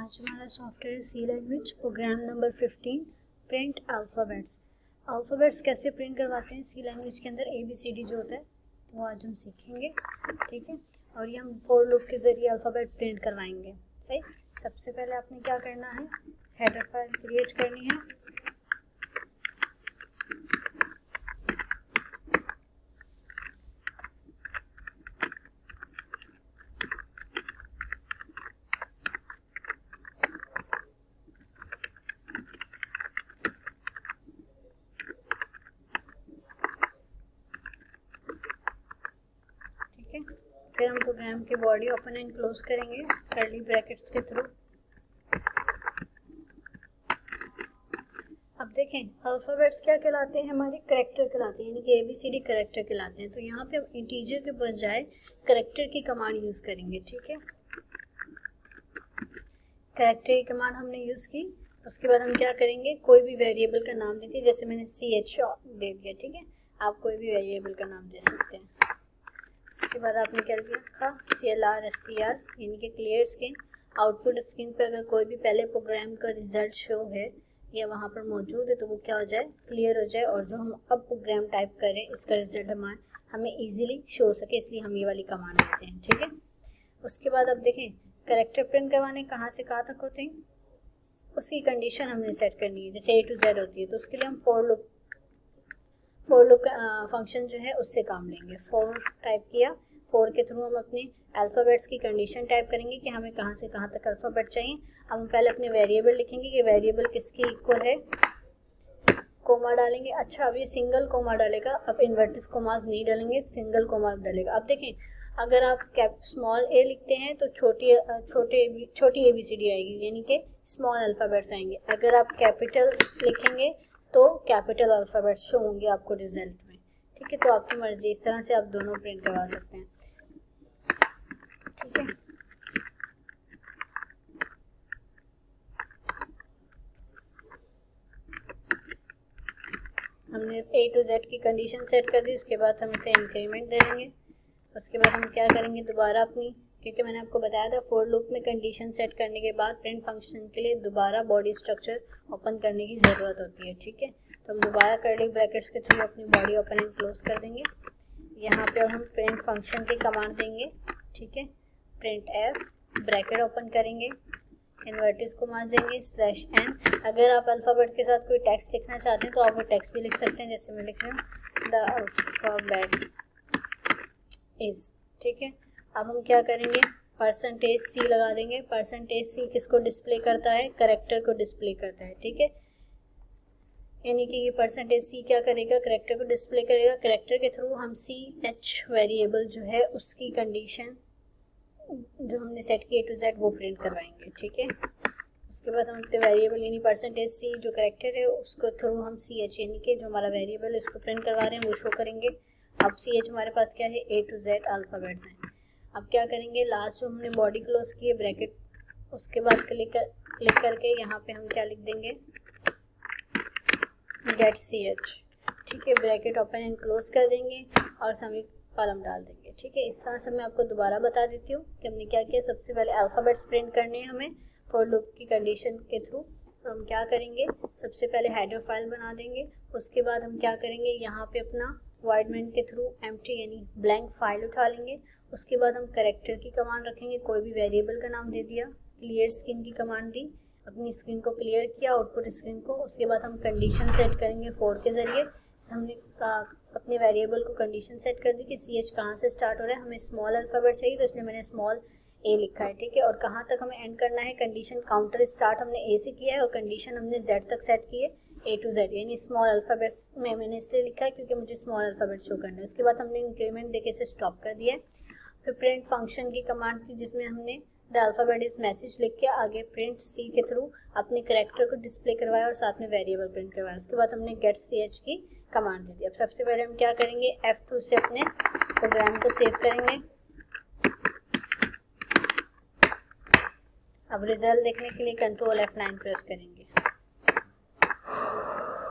आज हमारा software C language program number 15 print alphabets alphabets कैसे प्रिंट करवाते हैं? सी लैंग्वेज के अंदर ए बी सी डी जो होता है, वो आज हम सीखेंगे, ठीक है? और ये हम फोर लुक के ज़रिए अल्फ़ाबेट प्रिंट करवाएँगे, सही? सबसे पहले आपने क्या करना है? हेडर फ़ाइल क्रिएट करनी है। फिर हम प्रोग्राम की बॉडी ओपन एंड क्लोज करेंगे कर्ली ब्रैकेट्स के थ्रू अब देखें अल्फ़ाबेट्स क्या कहलाते हैं? हमारे करेक्टर कहलाते हैं, यानी कि A B C D character कहलाते हैं। तो यहाँ पे हम इंटीजर के बजाय करेक्टर की कमांड यूज़ करेंगे, ठीक है? करेक्टर की कमांड हमने यूज़ की। उसके बाद हम क्या करेंगे? कोई भी वेरिएबल का नाम देते जैसे मैंने सी एच दे दिया, ठीक है? आप कोई भी वेरिएबल का नाम दे सकते हैं। उसके बाद आपने क्या लिखा C L R S C R यानी कि क्लियर स्क्रीन आउटपुट स्क्रीन पर अगर कोई भी पहले प्रोग्राम का रिज़ल्ट शो है, या वहाँ पर मौजूद है तो वो क्या हो जाए? क्लियर हो जाए और जो हम अब प्रोग्राम टाइप करें इसका रिज़ल्ट हमारे, हमें इजीली शो हो सके, इसलिए हम ये वाली कमांड देते हैं, ठीक है? उसके बाद अब देखें करेक्टर प्रिंट करवाने कहाँ से कहाँ तक होते हैं? उसकी कंडीशन हमने सेट करनी है, जैसे ए टू जेड होती है तो उसके लिए हम for loop for loop function जो है, उससे काम लेंगे। फोर टाइप किया। फोर के थ्रू हम अपने अल्फ़ाबेट्स की कंडीशन टाइप करेंगे कि हमें कहाँ से कहाँ तक अल्फ़ाबेट चाहिए। हम पहले अपने वेरिएबल लिखेंगे कि वेरिएबल किसकी इक्वल है। कोमा डालेंगे। अच्छा अब ये सिंगल कोमा डालेगा। अब इन्वर्टिस कोमास नहीं डालेंगे सिंगल कोमा डालेगा। अब देखें, अगर आप कैप स्मॉल ए लिखते हैं तो छोटी छोटे, छोटी ए बी सी डी आएगी। यानी कि स्मॉल अल्फ़ाबेट्स आएँगे। अगर आप कैपिटल लिखेंगे तो कैपिटल अल्फ़ाबेट शो होंगे आपको रिज़ल्ट में। ठीक है तो आपकी मर्ज़ी, इस तरह से आप दोनों प्रिंट करवा सकते हैं। ठीक है? हमने ए टू जेड की कंडीशन सेट कर दी, उसके बाद हम इसे इंक्रीमेंट दे देंगे। उसके बाद हम क्या करेंगे? दोबारा अपनी क्योंकि मैंने आपको बताया था फोर लुक में कंडीशन सेट करने के बाद प्रिंट फ़ंक्शन के लिए दोबारा बॉडी स्ट्रक्चर ओपन करने की ज़रूरत होती है, ठीक है? तो हम दोबारा कर्ली ब्रैकेट्स के थ्रू अपनी बॉडी ओपन एंड क्लोज कर देंगे। यहाँ पे अब हम प्रिंट फ़ंक्शन की कमांड देंगे, ठीक है? प्रिंट एफ़ ब्रैकेट ओपन करेंगे इन्वर्टिस को मार देंगे स्लैश एन अगर आप अल्फ़ाबेट के साथ कोई टेक्स्ट लिखना चाहते हैं तो आप वो टेक्स्ट भी लिख सकते हैं, जैसे मैं लिख रही हूँ द अल्फ़ाबेट इज़ ठीक है? अब हम क्या करेंगे? परसेंटेज सी लगा देंगे। परसेंटेज सी किसको डिस्प्ले करता है? करेक्टर को डिस्प्ले करता है, ठीक है? यानी कि ये परसेंटेज सी क्या करेगा? करेक्टर को डिस्प्ले करेगा। करेक्टर के थ्रू हम सी एच वेरिएबल जो है, उसकी कंडीशन जो हमने सेट की ए टू जेड वो प्रिंट करवाएँगे, ठीक है? उसके बाद हम अपने वेरिएबल यानी परसेंटेज सी जो करेक्टर है, उसको थ्रू हम सी एच यानी कि जो हमारा वेरिएबल है उसको प्रिंट करवा रहे हैं, वो शो करेंगे। अब सी एच हमारे पास क्या है? ए टू जेड अल्फ़ाबेट्स हैं अब क्या करेंगे? लास्ट जो हमने बॉडी क्लोज की है ब्रैकेट उसके बाद क्लिक कर क्लिक करके यहाँ पे हम क्या लिख देंगे? गेट सी एच ठीक है ब्रैकेट ओपन एंड क्लोज कर देंगे और समी कॉलम डाल देंगे। ठीक है, इस तरह से मैं आपको दोबारा बता देती हूँ कि हमने क्या किया। सबसे पहले अल्फ़ाबेट्स प्रिंट करने हैं हमें फॉर लुक की कंडीशन के थ्रू तो हम क्या करेंगे? सबसे पहले हेडर फ़ाइल बना देंगे, उसके बाद हम क्या करेंगे? यहाँ पे अपना वाइडमैन के थ्रू एम यानी ब्लैंक फ़ाइल उठा लेंगे। उसके बाद हम करेक्टर की कमांड रखेंगे, कोई भी वेरिएबल का नाम दे दिया क्लियर स्क्रीन की कमांड दी, अपनी स्क्रीन को क्लियर किया आउटपुट स्क्रीन को, उसके बाद हम कंडीशन सेट करेंगे फोर के ज़रिए। हमने अपने वेरिएबल को कंडीशन सेट कर दी कि सी एच कहाँ से स्टार्ट हो रहा है, हमें स्मॉल अल्फ़ाबेट चाहिए तो इसलिए मैंने स्मॉल ए लिखा है, ठीक है? और कहाँ तक हमें एंड करना है कंडीशन काउंटर स्टार्ट हमने ए से किया है और कंडीशन हमने जेड तक सेट की है। ए टू जेड यानी स्मॉल अल्फ़ाबेट्स में मैंने इसलिए लिखा है क्योंकि मुझे स्मॉल अल्फ़ाबेट शो करना है। उसके बाद हमने इंक्रीमेंट देके इसे स्टॉप कर दिया फिर प्रिंट फ़ंक्शन की कमांड थी जिसमें हमने द अल्फ़ाबेट इस मैसेज लिख के आगे प्रिंट सी के थ्रू अपने करेक्टर को डिस्प्ले करवाया और साथ में वेरिएबल प्रिंट करवाया। उसके बाद हमने गेट सी एच की कमांड दे दी। अब सबसे पहले हम क्या करेंगे? एफ़ टू से अपने प्रोग्राम को सेव करेंगे। अब रिज़ल्ट देखने के लिए कंट्रोल एफ़ नाइन प्रेस करेंगे।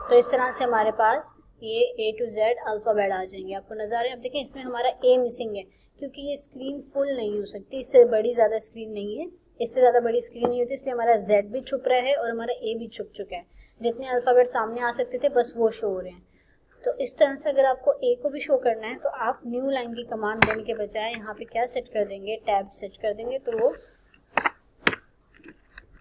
तो इस तरह से हमारे पास ये ए टू जेड अल्फ़ाबेट आ जाएँगे। आपको नज़र आ रहे हैं अब देखें, इसमें हमारा ए मिसिंग है, क्योंकि ये स्क्रीन फुल नहीं हो सकती, इससे बड़ी ज़्यादा स्क्रीन नहीं है, इससे ज़्यादा बड़ी स्क्रीन नहीं होती, इसलिए हमारा जेड भी छुप रहा है और हमारा ए भी छुप चुका है। जितने अल्फ़ाबेट सामने आ सकते थे, बस वो शो हो रहे हैं। तो इस तरह से अगर आपको ए को भी शो करना है तो आप न्यू लाइन की कमांड देने के बजाय यहाँ पे क्या सेट कर देंगे? टैब सेट कर देंगे तो वो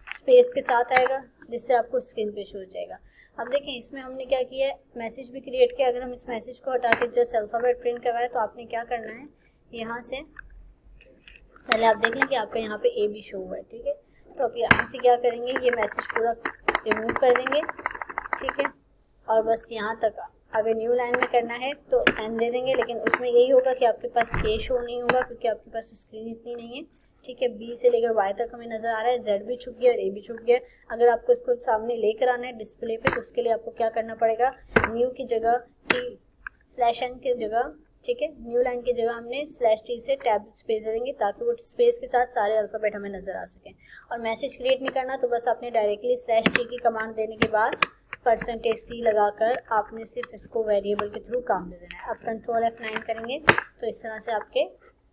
स्पेस के साथ आएगा। जिससे आपको स्क्रीन पे शो हो जाएगा। अब देखें, इसमें हमने क्या किया है? मैसेज भी क्रिएट किया। अगर हम इस मैसेज को हटा के जस्ट अल्फ़ाबेट प्रिंट करवाए तो आपने क्या करना है? यहाँ से पहले आप देखें कि आपका यहाँ पे ए भी शो हुआ है, ठीक है? तो आप यहाँ से क्या करेंगे? ये मैसेज पूरा रिमूव कर देंगे, ठीक है? और बस यहाँ तक अगर न्यू लाइन में करना है तो एन दे देंगे, लेकिन उसमें यही होगा कि आपके पास ए शो नहीं होगा, क्योंकि आपके पास स्क्रीन इतनी नहीं है। ठीक है बी से लेकर वाई तक हमें नज़र आ रहा है जेड भी छुप गया और ए भी छुप गया। अगर आपको इसको सामने लेकर आना है डिस्प्ले पे तो उसके लिए आपको क्या करना पड़ेगा? न्यू की जगह टी स्लैश एन की जगह, ठीक है न्यू लाइन की जगह हमने स्लैश टी से टैब स्पेस दे देंगे, ताकि वो स्पेस के साथ सारे अल्फ़ाबेट हमें नज़र आ सकें। और मैसेज क्रिएट नहीं करना तो बस आपने डायरेक्टली स्लैश टी की कमांड देने के बाद परसेंटेज सी लगाकर आपने सिर्फ़ इसको वेरिएबल के थ्रू काम दे देना है। अब कंट्रोल एफ़ नाइन करेंगे तो इस तरह से आपके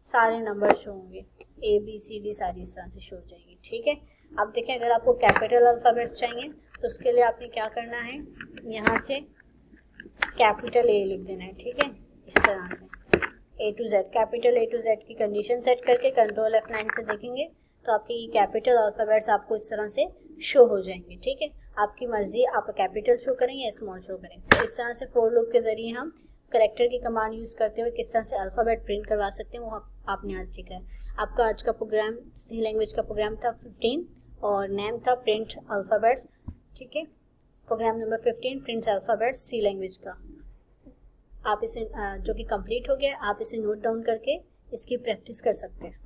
सारे नंबर शो होंगे। ए बी सी डी सारी इस तरह से शो हो जाएँगी, ठीक है? अब देखें, अगर आपको कैपिटल अल्फ़ाबेट्स चाहिए तो उसके लिए आपने क्या करना है? यहाँ से कैपिटल ए लिख देना है, ठीक है? इस तरह से। A to Z capital A to Z की कंडीशन सेट करके कंट्रोल एफ़ नाइन से देखेंगे तो आपके ये कैपिटल अल्फ़ाबेट्स आपको इस तरह से शो हो जाएँगे, ठीक है? आपकी मर्ज़ी आप कैपिटल शो करें या स्मॉल शो करें। तो इस तरह से फोर लूप के ज़रिए हम करेक्टर की कमांड यूज़ करते हुए किस तरह से अल्फ़ाबेट प्रिंट करवा सकते हैं वो आप, आपने आज सीखा है। आपका आज का प्रोग्राम सी लैंग्वेज का प्रोग्राम था फिफ्टीन और नेम था प्रिंट अल्फ़ाबेट्स ठीक है? Program number fifteen print alphabets C language का। आप इसे जो कि कंप्लीट हो गया आप इसे नोट डाउन करके इसकी प्रैक्टिस कर सकते हैं।